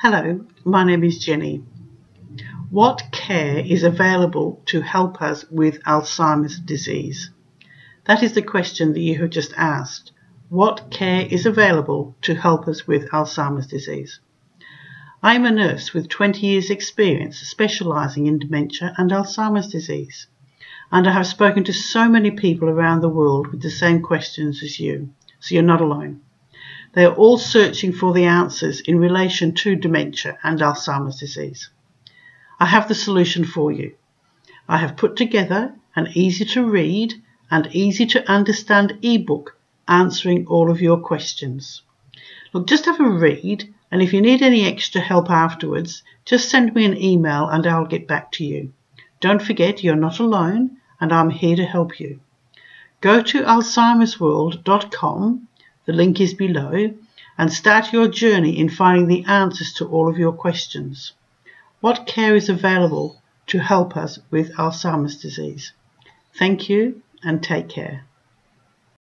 Hello, my name is Jenny. What care is available to help us with Alzheimer's disease? That is the question that you have just asked. What care is available to help us with Alzheimer's disease? I am a nurse with 20 years' experience specialising in dementia and Alzheimer's disease, and I have spoken to so many people around the world with the same questions as you, so you're not alone. They are all searching for the answers in relation to dementia and Alzheimer's disease. I have the solution for you. I have put together an easy to read and easy to understand ebook answering all of your questions. Look, just have a read, and if you need any extra help afterwards, just send me an email and I'll get back to you. Don't forget you're not alone and I'm here to help you. Go to alzheimersworld.com, the link is below, and start your journey in finding the answers to all of your questions. What care is available to help us with Alzheimer's disease? Thank you and take care.